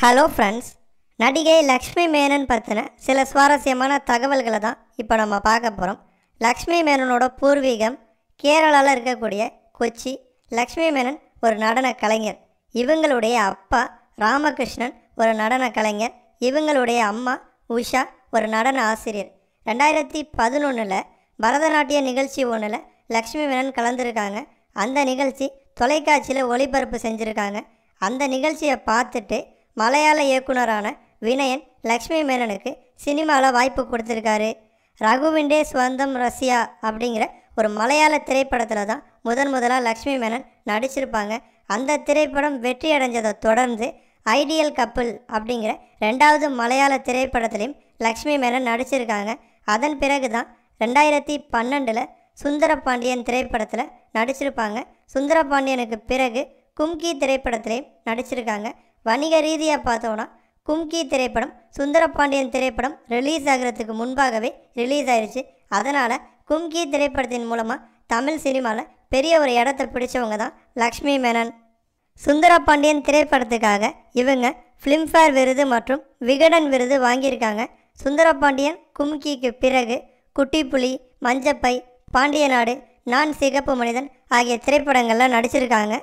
Hello friends நடிகை லக்ஷ்மி மேனன் பற்றின சில சுவாரஸ்யமான தகவல்களை தான் இப்போ நம்ம பார்க்க போகிறோம் லக்ஷ்மி மேனனோட பூர்வீகம் கேரளாவில் இருக்கக்கூடிய கொச்சி. லக்ஷ்மி மேனன் ஒரு நடன கலைஞர். இவங்களுடைய அப்பா ராமகிருஷ்ணன் ஒரு நடன கலைஞர். இவங்களுடைய அம்மா உஷா ஒரு நடன ஆசிரியர். ரெண்டாயிரத்தி பதினொன்றில் பரதநாட்டிய நிகழ்ச்சி ஒன்றில் லக்ஷ்மி மேனன் கலந்துருக்காங்க. அந்த நிகழ்ச்சி தொலைக்காட்சியில் ஒளிபரப்பு செஞ்சுருக்காங்க. அந்த நிகழ்ச்சியை பார்த்துட்டு மலையாள இயக்குனரான வினயன் லக்ஷ்மி மேனனுக்கு சினிமாவில் வாய்ப்பு கொடுத்துருக்காரு. ரகுவிண்டே ஸ்வந்தம் ரஷ்யா அப்படிங்கிற ஒரு மலையாள திரைப்படத்தில் தான் முதன் முதலாக லக்ஷ்மி மேனன் நடிச்சிருப்பாங்க. அந்த திரைப்படம் வெற்றி அடைஞ்சதை தொடர்ந்து ஐடியல் கப்பிள் அப்படிங்கிற ரெண்டாவது மலையாள திரைப்படத்திலையும் லக்ஷ்மி மேனன் நடிச்சிருக்காங்க. அதன் பிறகு தான் ரெண்டாயிரத்தி பன்னெண்டில் சுந்தரபாண்டியன் திரைப்படத்தில் நடிச்சிருப்பாங்க. சுந்தரபாண்டியனுக்கு பிறகு கும்கி திரைப்படத்திலையும் நடிச்சிருக்காங்க. வணிக ரீதியாக பார்த்தோன்னா கும்கி திரைப்படம் சுந்தரபாண்டியன் திரைப்படம் ரிலீஸ் ஆகிறதுக்கு முன்பாகவே ரிலீஸ் ஆயிடுச்சு அதனால் கும்கி திரைப்படத்தின் மூலமாக தமிழ் சினிமாவில் பெரிய ஒரு இடத்த பிடிச்சவங்க தான் லக்ஷ்மி மேனன். சுந்தரபாண்டியன் திரைப்படத்துக்காக இவங்க ஃபிலிம்ஃபேர் விருது மற்றும் விகடன் விருது வாங்கியிருக்காங்க. சுந்தரபாண்டியன் கும்கிக்கு பிறகு குட்டிப்புலி மஞ்சப்பை பாண்டிய நாடு நான் சிகப்பு மனிதன் ஆகிய திரைப்படங்களில் நடிச்சிருக்காங்க.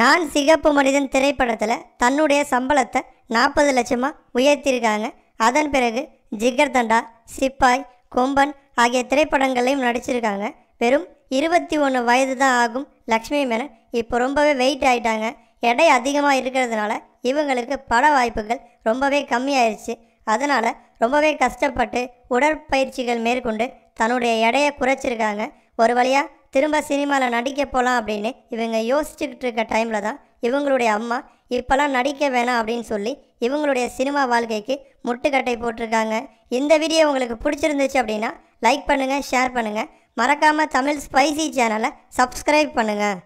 நான் சிகப்பு மனிதன் திரைப்படத்தில் தன்னுடைய சம்பளத்தை நாற்பது லட்சமாக உயர்த்தியிருக்காங்க. அதன் பிறகு ஜிகர் தண்டா சிப்பாய் கொம்பன் ஆகிய திரைப்படங்களையும் நடிச்சிருக்காங்க. வெறும் இருபத்தி ஒன்று வயது தான் ஆகும் லக்ஷ்மி மேனன். இப்போ ரொம்பவே வெயிட் ஆகிட்டாங்க எடை அதிகமாக இருக்கிறதுனால இவங்களுக்கு பட வாய்ப்புகள் ரொம்பவே கம்மியாயிருச்சு. அதனால் ரொம்பவே கஷ்டப்பட்டு உடற்பயிற்சிகள் மேற்கொண்டு தன்னுடைய எடையை குறைச்சிருக்காங்க. ஒரு வழியாக திரும்ப சினிமாவில் நடிக்க போகலாம் அப்படின்னு இவங்க யோசிச்சுக்கிட்டு இருக்க டைமில் தான் இவங்களுடைய அம்மா இப்போல்லாம் நடிக்க வேணாம் அப்படின்னு சொல்லி இவங்களுடைய சினிமா வாழ்க்கைக்கு முட்டுக்கட்டை போட்டிருக்காங்க. இந்த வீடியோ உங்களுக்கு பிடிச்சிருந்துச்சு அப்படின்னா லைக் பண்ணுங்கள் ஷேர் பண்ணுங்கள் மறக்காமல் தமிழ் ஸ்பைசி சேனலை சப்ஸ்கிரைப் பண்ணுங்கள்